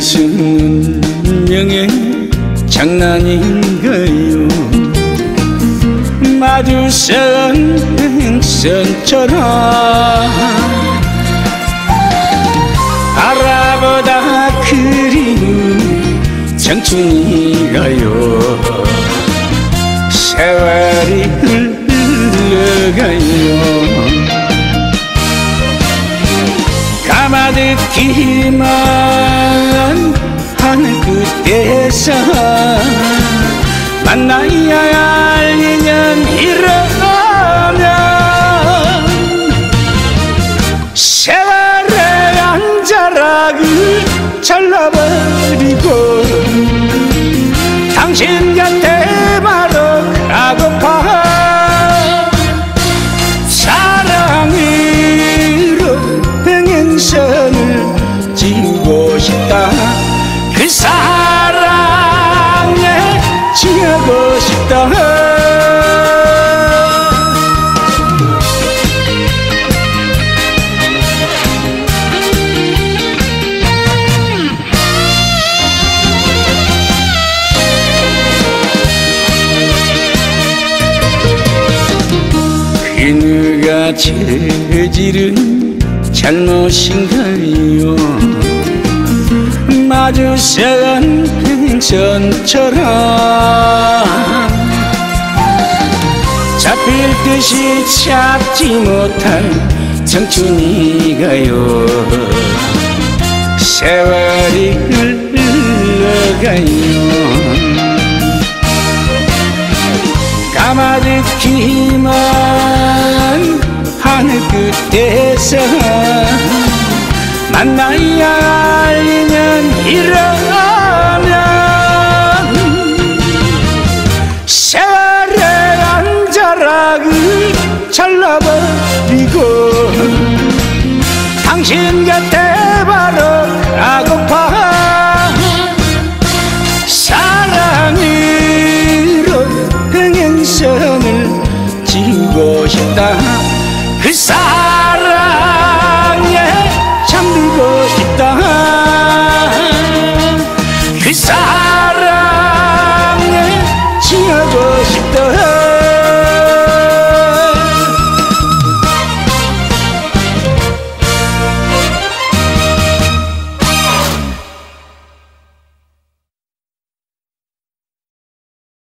인생은 운명의 장난인가요. 마주선 행선처럼 알아보다 그리운 청춘이가요. 세월이 흘러가요. 가마듣기만 하는 그때에서 만나야 할 인연이라면 세월의 안자락을 잘라버리고 당신 저지른 잘못인가요? 마주선 행선처럼 잡힐 듯이 찾지 못한 청춘이가요. 세월이 흘러가요 그때에서 만나야 할 인연이라면 세월의 안자락을 잘라버리고 당신 그 사랑에 잠들고 싶다. 그 사랑